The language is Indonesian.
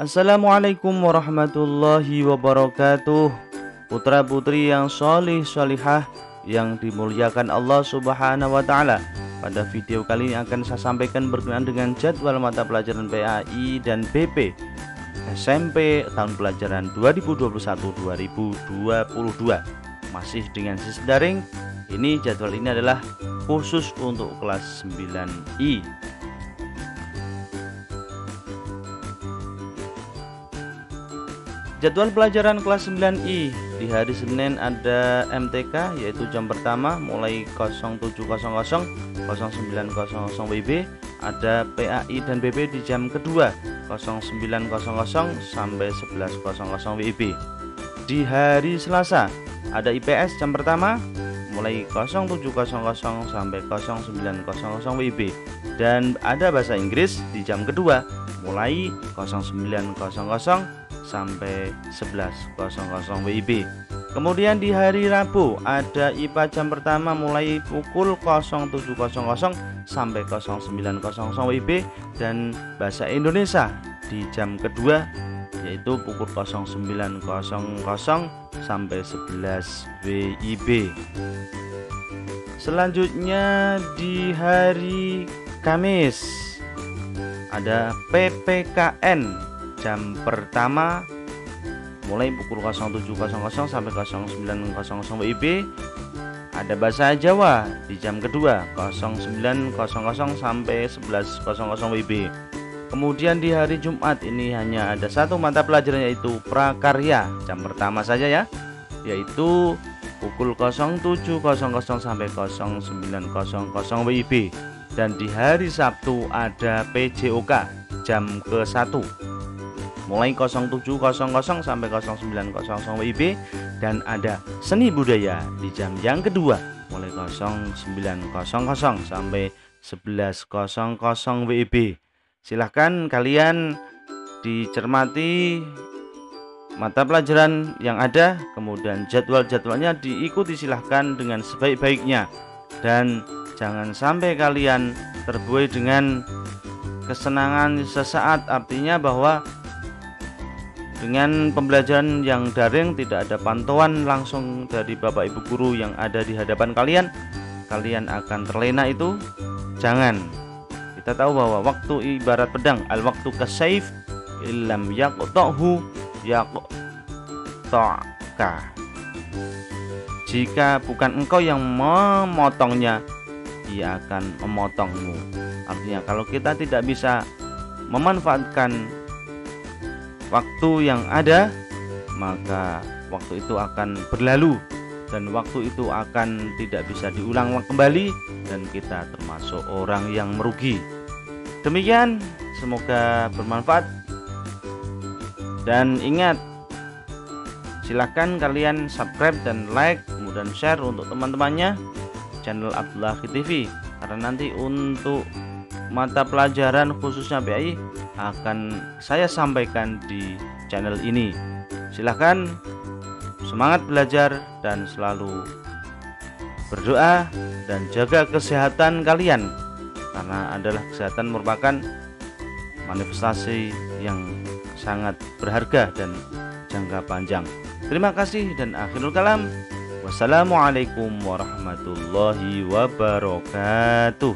Assalamualaikum warahmatullahi wabarakatuh. Putra putri yang solih solihah Yang dimuliakan Allah subhanahu wa ta'ala. Pada video kali ini akan saya sampaikan berkenaan dengan jadwal mata pelajaran PAI dan BP SMP tahun pelajaran 2021-2022 Masih dengan sistem daring Ini jadwal ini adalah khusus untuk kelas 9I Jadwal pelajaran kelas 9I di hari Senin ada MTK yaitu jam pertama mulai 07.00 09.00 WIB ada PAI dan BP di jam kedua 09.00 sampai 11.00 WIB di hari Selasa ada IPS jam pertama mulai 07.00 sampai 09.00 WIB dan ada bahasa Inggris di jam kedua mulai 09.00 sampai 11.00 WIB. Kemudian di hari Rabu ada IPA jam pertama mulai pukul 07.00 sampai 09.00 WIB dan bahasa Indonesia di jam kedua yaitu pukul 09.00 sampai 11 WIB. Selanjutnya di hari Kamis ada PPKN jam pertama mulai pukul 07.00 sampai 09.00 WIB ada bahasa Jawa di jam kedua 09.00 sampai 11.00 WIB kemudian di hari Jumat ini hanya ada satu mata pelajaran yaitu prakarya. Jam pertama saja ya yaitu pukul 07.00 sampai 09.00 WIB dan di hari Sabtu ada PJOK jam ke-1 mulai 07.00 sampai 09.00 WIB dan ada seni budaya di jam yang kedua mulai 09.00 sampai 11.00 WIB. Silahkan kalian dicermati mata pelajaran yang ada, kemudian jadwal-jadwalnya diikuti silahkan dengan sebaik-baiknya dan jangan sampai kalian terbuai dengan kesenangan sesaat artinya bahwa dengan pembelajaran yang daring tidak ada pantauan langsung dari Bapak Ibu guru yang ada di hadapan kalian, kalian akan terlena itu. Jangan. Kita tahu bahwa waktu ibarat pedang, al waktu saif illam yaqtahu yaqta'ka. Jika bukan engkau yang memotongnya, ia akan memotongmu. Artinya kalau kita tidak bisa memanfaatkan waktu yang ada maka waktu itu akan berlalu dan waktu itu akan tidak bisa diulang kembali dan kita termasuk orang yang merugi. Demikian semoga bermanfaat. Dan ingat silahkan kalian subscribe dan like kemudian share untuk teman-temannya channel Abdullah TV karena nanti untuk mata pelajaran khususnya PAI akan saya sampaikan di channel ini. Silahkan semangat belajar dan selalu berdoa dan jaga kesehatan kalian karena adalah kesehatan merupakan manifestasi yang sangat berharga dan jangka panjang. Terima kasih dan akhirul kalam. Wassalamualaikum warahmatullahi wabarakatuh.